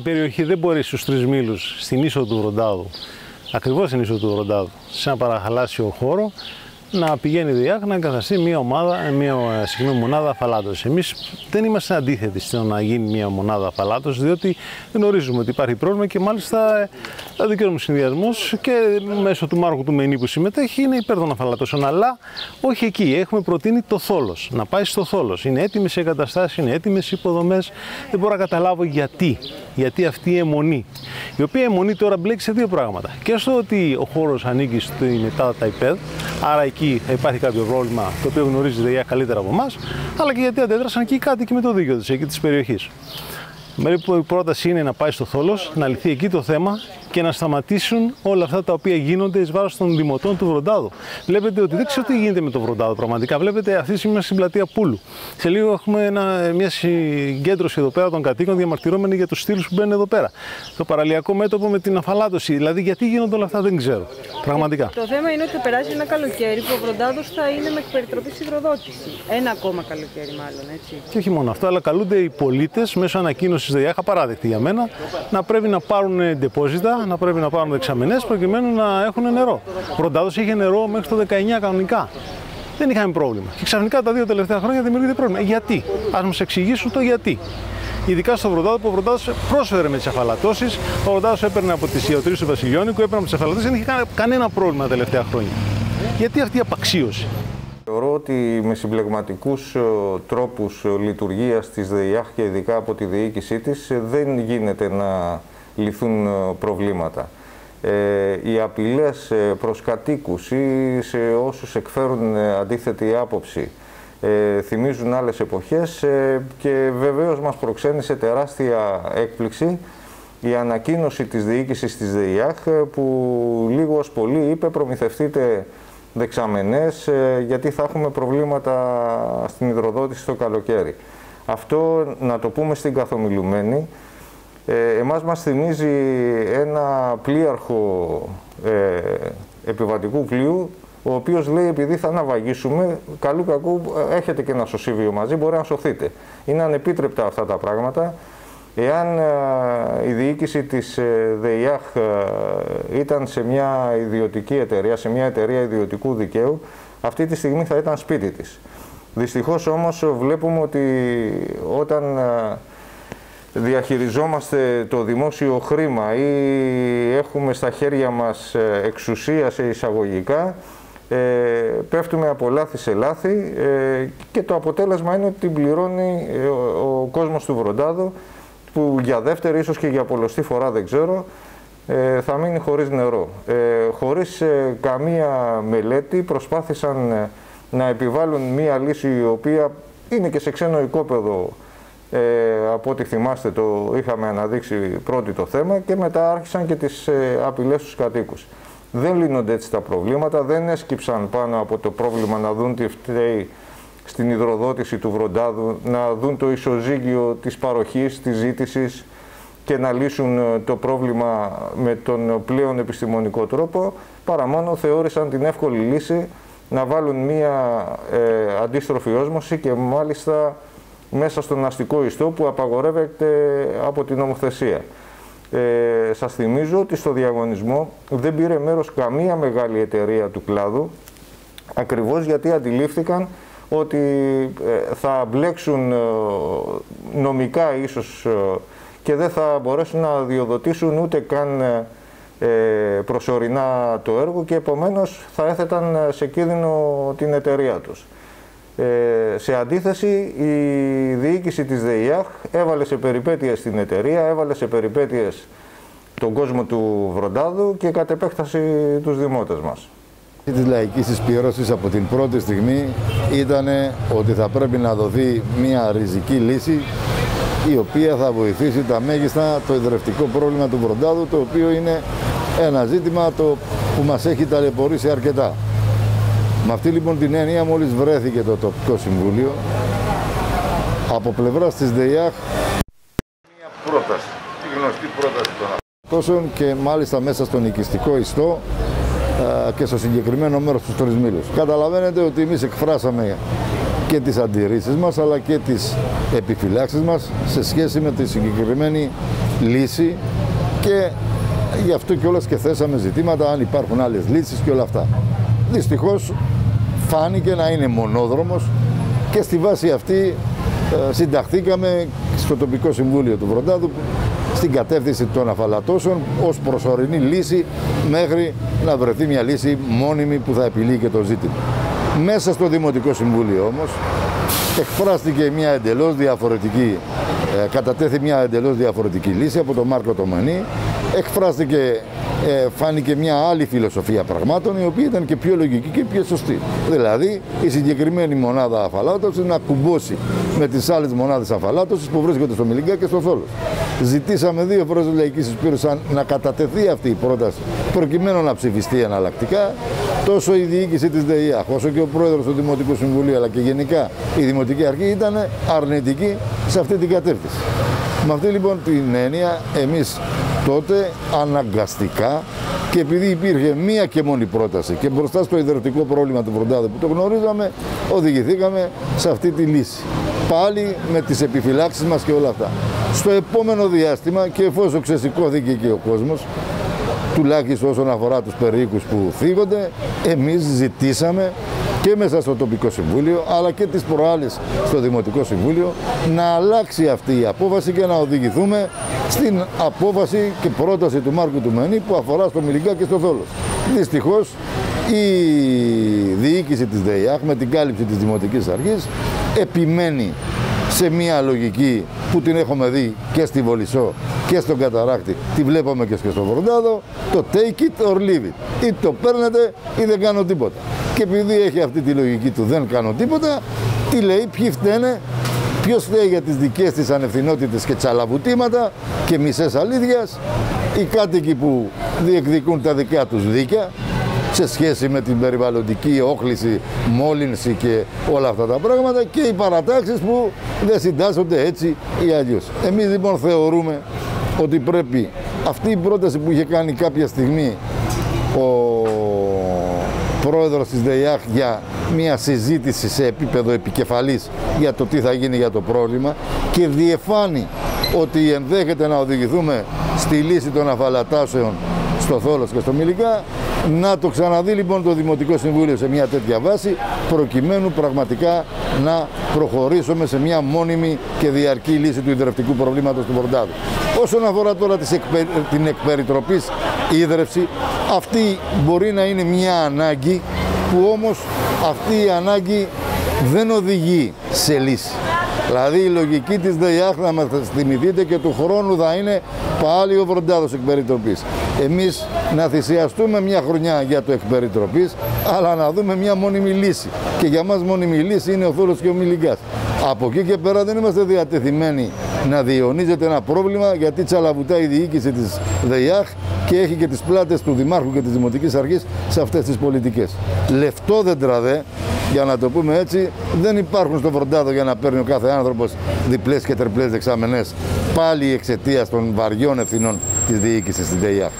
η περιοχή δεν μπορεί στους τρεις μήλους στην ίσο του Βροντάδου, ακριβώς στην ίσο του Βροντάδου, σε ένα παραχαλάσιο χώρο, να πηγαίνει ΔΙΑΧ να εγκαταστεί μια, ομάδα, μια ε, συγγνώμη, μονάδα αφαλάτωση. Εμείς δεν είμαστε αντίθετοι στο να γίνει μια μονάδα αφαλάτωση, διότι γνωρίζουμε ότι υπάρχει πρόβλημα και μάλιστα ο δικαίωμα συνδυασμός και μέσω του Μάρκου του Μενή που συμμετέχει είναι υπέρ των αφαλατώσεων. Αλλά όχι εκεί. Έχουμε προτείνει το θόλος. Να πάει στο θόλος. Είναι έτοιμες οι εγκαταστάσεις, είναι έτοιμες οι υποδομές. Δεν μπορώ να καταλάβω γιατί. Γιατί αυτή η αιμονή. Η οποία αιμονή τώρα μπλέκει σε δύο πράγματα. Και στο ότι ο χώρος ανήκει στη μετά τα ΙΠΕΔ, άρα εκεί θα υπάρχει κάποιο πρόβλημα το οποίο γνωρίζει η ΔΕΙΑ καλύτερα από εμάς, αλλά και γιατί αντέδρασαν και οι κάτοικοι με το δίκαιο τη εκεί της περιοχής. Η πρόταση είναι να πάει στο θόλος, να λυθεί εκεί το θέμα και να σταματήσουν όλα αυτά τα οποία γίνονται εις βάρος των δημοτών του Βροντάδου. Βλέπετε ότι δεν ξέρω τι γίνεται με το Βροντάδο πραγματικά. Βλέπετε αυτή τη στιγμή στην πλατεία Πούλου. Σε λίγο έχουμε ένα, μια συγκέντρωση εδώ πέρα των κατοίκων διαμαρτυρόμενοι για τους στήλους που μπαίνουν εδώ πέρα. Το παραλιακό μέτωπο με την αφαλάτωση. Δηλαδή γιατί γίνονται όλα αυτά δεν ξέρω. Πραγματικά. Το θέμα είναι ότι θα περάσει ένα καλοκαίρι που ο Βροντάδος θα είναι με περιτροπή υδροδότηση. Ένα ακόμα καλοκαίρι, μάλλον έτσι. Και όχι μόνο αυτό, αλλά καλούνται οι πολίτες μέσω ανακοίνωσης ΔΕΙΑΧ, παράδεκτη για μένα, να πρέπει να πάρουν ντεπόζιτα να πρέπει να πάρουν δεξαμενές προκειμένου να έχουν νερό. Ο Ροντάδο είχε νερό μέχρι το 19 κανονικά. Δεν είχαμε πρόβλημα. Και ξαφνικά τα δύο τελευταία χρόνια δημιουργείται πρόβλημα. Γιατί, ας μας εξηγήσουν το γιατί. Ειδικά στο Βροντάδο που ο Βροντάδο πρόσφερε με τις αφαλατώσεις. Ο Βροντάδο έπαιρνε από τις ιατρίες του Βασιλιώνικου, έπαιρνε από τις αφαλατώσεις. Δεν είχε κανένα πρόβλημα τα τελευταία χρόνια. Γιατί αυτή η απαξίωση; Θεωρώ ότι με συμπλεγματικούς ε, τρόπους ε, λειτουργίας της ΔΕΙΑΧ και ειδικά από τη διοίκησή της ε, δεν γίνεται να λυθούν ε, προβλήματα. Ε, οι απειλές ε, προς κατοίκους ή σε όσους εκφέρουν ε, αντίθετη άποψη ε, θυμίζουν άλλες εποχές και βεβαίως μας προξένησε τεράστια έκπληξη η ανακοίνωση της διοίκησης της ΔΕΙΑΧ που λίγο ως πολύ είπε προμηθευτείτε δεξαμενές γιατί θα έχουμε προβλήματα στην υδροδότηση το καλοκαίρι. Αυτό να το πούμε στην καθομιλουμένη ε, εμάς μας θυμίζει ένα πλοίαρχο ε, επιβατικού πλοίου ο οποίος λέει επειδή θα αναβαγίσουμε, καλού κακού έχετε και ένα σωσίβιο μαζί, μπορεί να σωθείτε. Είναι ανεπίτρεπτα αυτά τα πράγματα. Εάν ε, η διοίκηση της ε, ΔΕΙΑΧ ε, ήταν σε μια ιδιωτική εταιρεία, σε μια εταιρεία ιδιωτικού δικαίου, αυτή τη στιγμή θα ήταν σπίτι της. Δυστυχώς όμως βλέπουμε ότι όταν διαχειριζόμαστε το δημόσιο χρήμα ή έχουμε στα χέρια μας ε, εξουσία σε εισαγωγικά, ε, πέφτουμε από λάθη σε λάθη ε, και το αποτέλεσμα είναι ότι την πληρώνει ε, ο, ο κόσμος του Βροντάδου που για δεύτερη, ίσως και για πολλωστή φορά δεν ξέρω, θα μείνει χωρίς νερό. χωρίς καμία μελέτη προσπάθησαν να επιβάλλουν μία λύση η οποία είναι και σε ξένο οικόπεδο ε, από ό,τι θυμάστε το είχαμε αναδείξει πρώτη το θέμα και μετά άρχισαν και τις ε, απειλές στους κατοίκους. Δεν λύνονται έτσι τα προβλήματα, δεν έσκυψαν πάνω από το πρόβλημα να δουν τι φταίει στην υδροδότηση του βροντάδου, να δουν το ισοζύγιο της παροχής, της ζήτησης και να λύσουν ε, το πρόβλημα με τον πλέον επιστημονικό τρόπο, παρά μόνο θεώρησαν την εύκολη λύση να βάλουν μία ε, αντίστροφη όσμωση και μάλιστα μέσα στον αστικό ιστό που απαγορεύεται από την νομοθεσία. Ε, σας θυμίζω ότι στο διαγωνισμό δεν πήρε μέρος καμία μεγάλη εταιρεία του κλάδου ακριβώς γιατί αντιλήφθηκαν ότι ε, θα μπλέξουν ε, νομικά ίσως ε, και δεν θα μπορέσουν να διοδοτήσουν ούτε καν προσωρινά το έργο και επομένως θα έθεταν σε κίνδυνο την εταιρεία τους. Ε, σε αντίθεση, η διοίκηση της ΔΕΙΑΧ έβαλε σε περιπέτειες την εταιρεία, έβαλε σε περιπέτειες τον κόσμο του Βροντάδου και κατ' επέκταση τους δημότες μας. Η της λαϊκής συσπήρωσης από την πρώτη στιγμή ήταν ότι θα πρέπει να δοθεί μια ριζική λύση η οποία θα βοηθήσει τα μέγιστα το ιδρευτικό πρόβλημα του Βροντάδου το οποίο είναι ένα ζήτημα το που μας έχει ταλαιπωρήσει αρκετά. Με αυτή λοιπόν την έννοια μόλις βρέθηκε το τοπικό συμβούλιο από πλευράς της ΔΕΙΑΧ μια πρόταση, τη γνωστή πρόταση των Τόσων και μάλιστα μέσα στον οικιστικό ιστό και στο συγκεκριμένο μέρος τους Τρισμήλους. Καταλαβαίνετε ότι εμείς εκφράσαμε και τις αντιρρήσεις μας αλλά και τις επιφυλάξεις μας σε σχέση με τη συγκεκριμένη λύση και γι' αυτό κιόλας και θέσαμε ζητήματα αν υπάρχουν άλλες λύσεις και όλα αυτά. Δυστυχώς φάνηκε να είναι μονόδρομος και στη βάση αυτή ε, συνταχθήκαμε στο τοπικό συμβούλιο του Βροντάδου στην κατεύθυνση των αφαλατώσεων ως προσωρινή λύση μέχρι να βρεθεί μια λύση μόνιμη που θα επιλύει και το ζήτημα. Μέσα στο Δημοτικό Συμβούλιο όμως εκφράστηκε μια εντελώς διαφορετική, ε, κατατέθη μια εντελώς διαφορετική λύση από τον Μάρκο Τομανή, εκφράστηκε ε, φάνηκε μια άλλη φιλοσοφία πραγμάτων η οποία ήταν και πιο λογική και πιο σωστή. Δηλαδή η συγκεκριμένη μονάδα αφαλάτωσης να κουμπώσει με τις άλλες μονάδες αφαλάτωσης που βρίσκονται στο Μιλιγκά και στο Θόλος. Ζητήσαμε δύο φορές λαϊκής συσπήρωση να κατατεθεί αυτή η πρόταση προκειμένου να ψηφιστεί εναλλακτικά τόσο η διοίκηση της ΔΕΙΑΧ όσο και ο πρόεδρος του Δημοτικού Συμβουλίου αλλά και γενικά η Δημοτική Αρχή ήταν αρνητική σε αυτή την κατεύθυνση. Με αυτή λοιπόν την έννοια εμείς τότε αναγκαστικά και επειδή υπήρχε μία και μόνη πρόταση και μπροστά στο ιδρυτικό πρόβλημα του Βροντάδου που το γνωρίζαμε, οδηγηθήκαμε σε αυτή τη λύση. Πάλι με τις επιφυλάξεις μας και όλα αυτά. Στο επόμενο διάστημα και εφόσον ξεσηκώθηκε και ο κόσμος, τουλάχιστον όσον αφορά τους περίοικους που θίγονται, εμείς ζητήσαμε και μέσα στο τοπικό συμβούλιο αλλά και τις προάλλες στο Δημοτικό Συμβούλιο να αλλάξει αυτή η απόφαση και να οδηγηθούμε στην απόφαση και πρόταση του Μάρκου του Μενή που αφορά στο Μιλικά και στο Θόλος. Δυστυχώς η διοίκηση της ΔΕΙΑΧ με την κάλυψη της Δημοτικής Αρχής επιμένει σε μια λογική που την έχουμε δει και στη Βολισό και στον Καταράκτη, τη βλέπαμε και στο Βροντάδο, το take it or leave it. Ή το παίρνετε ή δεν κάνω τίποτα. Και επειδή έχει αυτή τη λογική του δεν κάνω τίποτα, τι λέει, ποιοι φταίνε, ποιος φταίει για τις δικές της ανευθυνότητες και τσαλαβουτήματα και μισές αλήθειας, οι κάτοικοι που διεκδικούν τα δικά τους δίκαια, σε σχέση με την περιβαλλοντική όχληση, μόλυνση και όλα αυτά τα πράγματα και οι παρατάξεις που δεν συντάσσονται έτσι ή αλλιώς. Εμείς λοιπόν θεωρούμε ότι πρέπει αυτή η πρόταση που είχε κάνει κάποια στιγμή ο πρόεδρος της ΔΕΙΑΧ για μια συζήτηση σε επίπεδο επικεφαλής για το τι θα γίνει για το πρόβλημα και διεφάνει ότι ενδέχεται να οδηγηθούμε στη λύση των αφαλατάσεων στο Θόλος και στο Μιλικά να το ξαναδεί λοιπόν το Δημοτικό Συμβούλιο σε μια τέτοια βάση προκειμένου πραγματικά να προχωρήσουμε σε μια μόνιμη και διαρκή λύση του ιδρευτικού προβλήματος του Βορντάδου. Όσον αφορά τώρα την εκπεριτροπής ίδρυυση, αυτή μπορεί να είναι μια ανάγκη που όμως αυτή η ανάγκη δεν οδηγεί σε λύση. Δηλαδή η λογική της ΔΕΙΑΧ να μας θυμηθείτε και του χρόνου θα είναι πάλι ο βροντάδος εκπεριτροπής. Εμείς να θυσιαστούμε μια χρονιά για το εκπεριτροπής, αλλά να δούμε μια μόνιμη λύση. Και για μας μόνιμη λύση είναι ο Θούλος και ο Μιλιγκάς. Από εκεί και πέρα δεν είμαστε διατεθειμένοι να διαιωνίζεται ένα πρόβλημα γιατί τσαλαβουτάει η διοίκηση της ΔΕΙΑΧ και έχει και τις πλάτες του Δημάρχου και της Δημοτικής Αρχής σε αυτές τις πολιτικές. Λεφτόδεντρα δε, για να το πούμε έτσι, δεν υπάρχουν στο βροντάδο για να παίρνει ο κάθε άνθρωπος διπλές και τριπλές δεξαμενές πάλι εξαιτίας των βαριών ευθυνών της διοίκησης της ΔΕΙΑΧ.